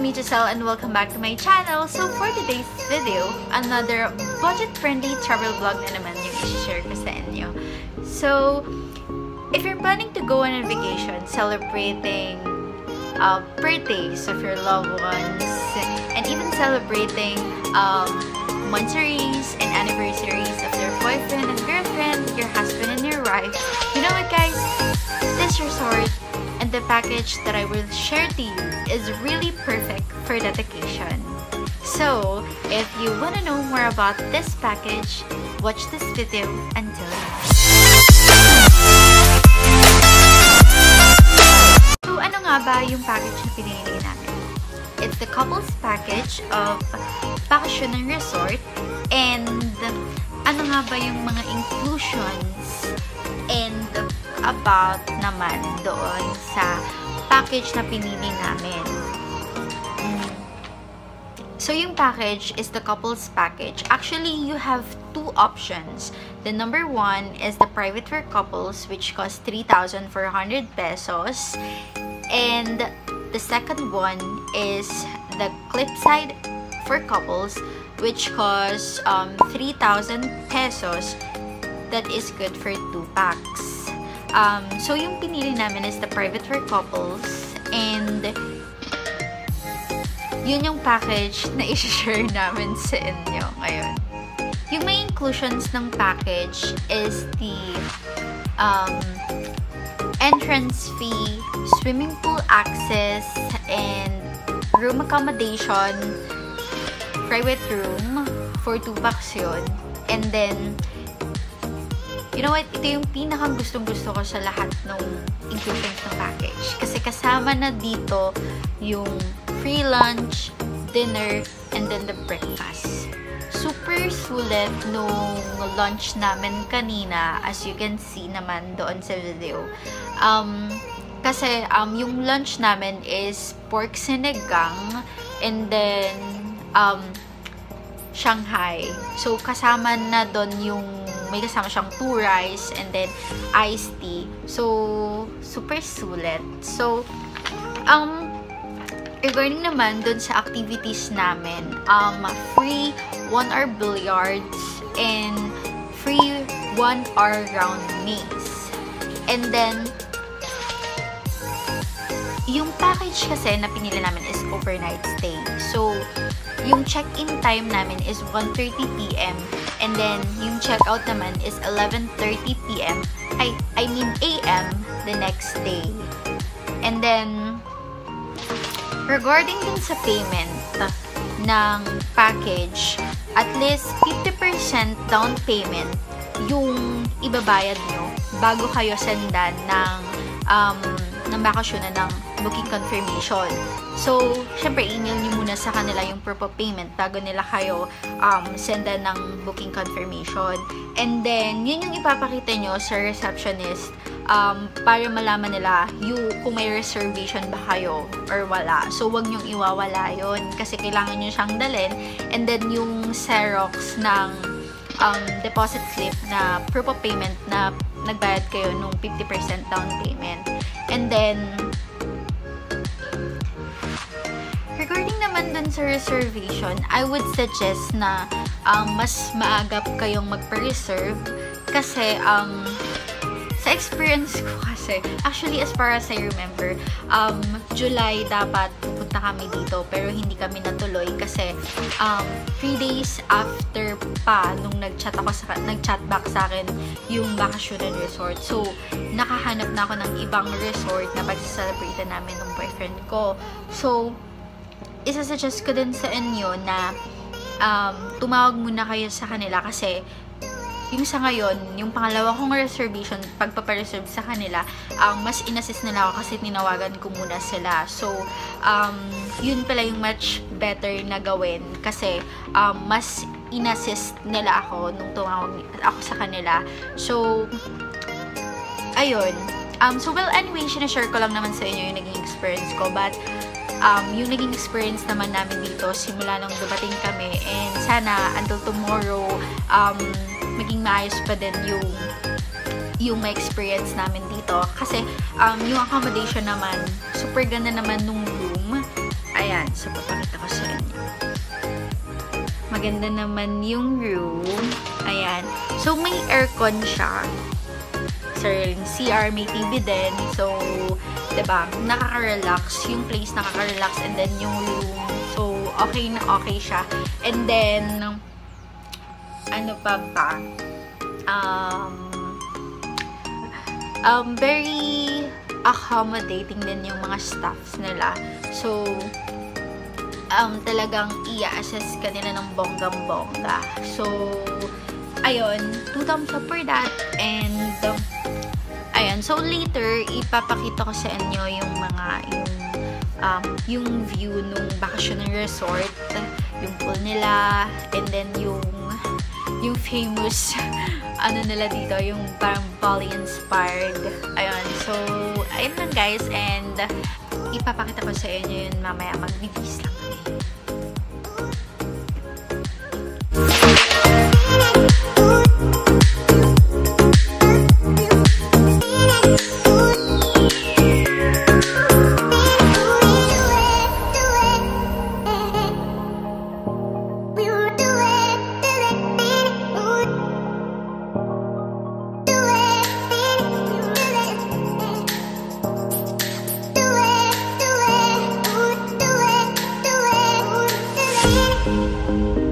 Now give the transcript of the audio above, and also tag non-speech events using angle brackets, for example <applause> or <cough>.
me Giselle and welcome back to my channel. So for today's video, another budget-friendly travel vlog na naman yung i-share ko sa inyo. So, if you're planning to go on a vacation celebrating uh, birthdays of your loved ones and even celebrating um, and anniversaries of your boyfriend and girlfriend, your husband and your wife, you know what guys? This resort and the package that I will share to you is really perfect for that occasion. So, if you want to know more about this package, watch this video until end. So, ano nga ba yung package na pinili namin? It's the couples package of Bakasyon ng Resort and ano nga ba yung mga inclusions and about naman doon sa package na pinili namin. So, yung package is the couples package. Actually, you have two options. The number one is the private for couples, which costs 3,400 pesos. And the second one is the clipside for couples, which costs um, 3,000 pesos. That is good for two packs. Um, so, yung pinili namin is the private for couples. And, yun yung package na i-share <laughs> namin sa inyo ngayon. Yung may inclusions ng package is the um, entrance fee, swimming pool access, and room accommodation, private room for two packs yun. And then, you know what, ito yung pinakang gustong-gusto ko sa lahat ng inclusions ng package. Kasi kasama na dito yung free lunch, dinner, and then the breakfast. Super sulit nung lunch namin kanina, as you can see naman doon sa video. Um, kasi um, yung lunch namin is pork sinigang, and then um, Shanghai. So, kasama na doon yung may kasama siyang two rice and then iced tea. So, super sulit. So, um, regarding naman dun sa activities namin, um, free 1 hour billiards and free 1 hour round maze. And then, yung package kasi na pinili namin is overnight stay. So, yung check-in time namin is 1.30pm and then yung check-out naman is 11.30pm I, I mean AM the next day. And then, regarding din sa payment ng package, at least 50% down payment yung ibabayad nyo bago kayo sendan ng um, ng bakasyon na ng booking confirmation. So, syempre, email nyo muna sa kanila yung proof of payment bago nila kayo um, senda ng booking confirmation. And then, yun yung ipapakita nyo sa receptionist um, para malaman nila yung, kung may reservation ba kayo or wala. So, wag nyong iwawala yon kasi kailangan nyo siyang dalhin. And then, yung Xerox ng um, deposit slip na proof of payment na nagbayad kayo nung 50% down payment. And then, naman dun sa reservation, I would suggest na um, mas maagap kayong magpa-reserve kasi um, sa experience ko <laughs> kasi, actually as far as I remember, um, July dapat pupunta kami dito pero hindi kami natuloy kasi um, three days after pa nung nag-chat ako sa, nag-chat back sa akin yung Bakasyonan Resort. So, nakahanap na ako ng ibang resort na pag-celebrate namin ng boyfriend ko. So, isa-suggest ko din sa inyo na um, tumawag muna kayo sa kanila kasi yung sa ngayon, yung pangalawa kong reservation, pagpapareserve sa kanila, um, mas inassist nila ako kasi tinawagan ko muna sila. So, um, yun pala yung much better na gawin kasi um, mas inassist nila ako nung tumawag ako sa kanila. So, ayun. Um, so, well, anyway, sinashare ko lang naman sa inyo yung naging experience ko. But, um, yung naging experience naman namin dito simula nung dumating kami. And sana, until tomorrow, um, maging maayos pa din yung yung may experience namin dito. Kasi, um, yung accommodation naman, super ganda naman nung room. Ayan so papakita ko sa inyo. Maganda naman yung room. Ayan. So, may aircon siya. Sariling CR, may TV din. So, 'di ba? Nakaka-relax yung place, nakaka-relax and then yung room. So, okay na okay siya. And then ano pa ba? Um um very accommodating din yung mga staffs nila. So, um, talagang i-assess ka nila ng bonggang-bongga. So, ayun, two thumbs up for that. And, um, ayun, so later, ipapakita ko sa inyo yung mga, yung, um, yung view nung vacation resort, yung pool nila, and then yung, yung famous, <laughs> ano nila dito, yung parang Bali inspired. Ayun, so, ayun lang guys, and ipapakita ko sa inyo yun mamaya, mag-release lang kami. Música